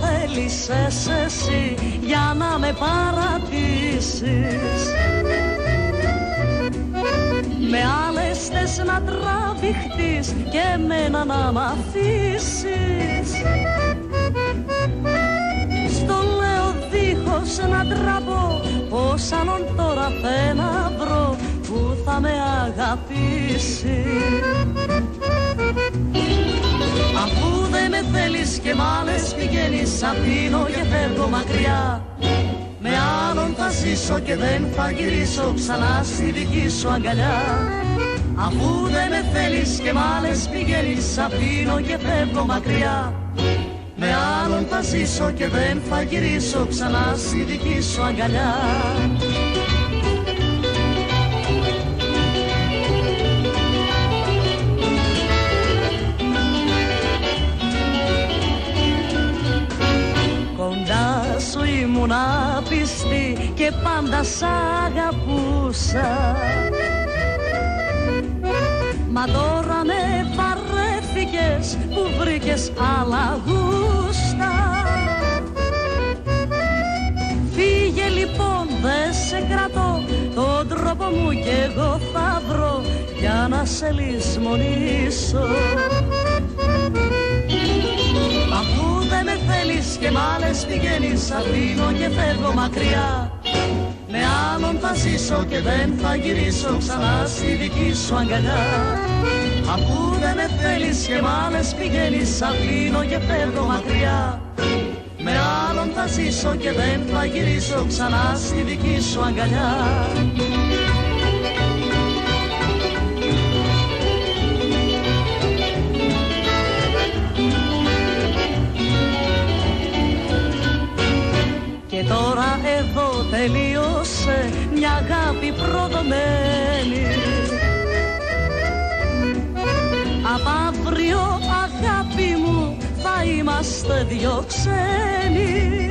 θέλησες εσύ για να με παρατήσεις. Με άλλες θες να τραβηχτείς και εμένα να μ' αφήσεις. Στο λέω δίχως να τραβώ πως άλλον τώρα να βρω που θα με αγαπήσει. Αφού δεν με θέλεις και μ' άλλες πηγαίνεις αφήνω και φεύγω μακριά. Με άλλον θα ζήσω και δεν θα γυρίσω ξανά στη δική σου αγκαλιά. Αφού δεν με θέλεις και μ' άλλες πηγαίνεις αφήνω και φεύγω μακριά. Με άλλον θα ζήσω και δεν θα γυρίσω ξανά στη δική σου αγκαλιά άπιστη και πάντα σ' αγαπούσα. Μα τώρα με παρέθηκες που βρήκες άλλα γούστα. Φύγε λοιπόν δε σε κρατώ τον τρόπο μου κι εγώ θα βρω για να σε λησμονήσω και μ' άλλες πηγαίνεις Αφήνω και φεύγω μακριά. Με άλλον θα ζήσω και δεν θα γυρίσω Ξανά στη δική σου αγκαλιά. Αφού δεν με θέλεις και μ' άλλες πηγαίνεις Αφήνω και φεύγω μακριά. Με άλλον θα ζήσω και δεν θα γυρίσω ξανά στη δική σου αγκαλιά αγάπη προδομένη. Απ' αύριο αγάπη μου θα είμαστε δυο ξένοι.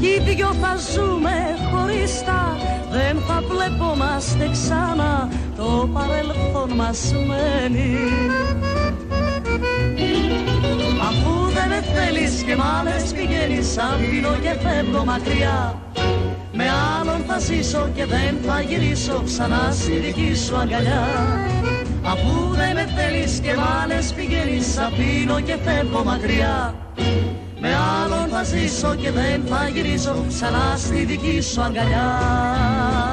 Κι οι δυο θα ζούμε χωριστά Δεν θα βλέπομαστε ξανά το παρελθόν μας μένει. Αφού δεν με θέλεις και μ' άλλες πηγαίνεις Αφήνω και φεύγω μακριά Με άλλον θα ζήσω και δεν θα γυρίσω Ξανά στη δική σου αγκαλιά. Αφού δεν με θέλεις και μ' άλλες πηγαίνεις Αφήνω και φεύγω μακριά. Με άλλον θα ζήσω και δεν θα γυρίσω ξανά στη δική σου αγκαλιά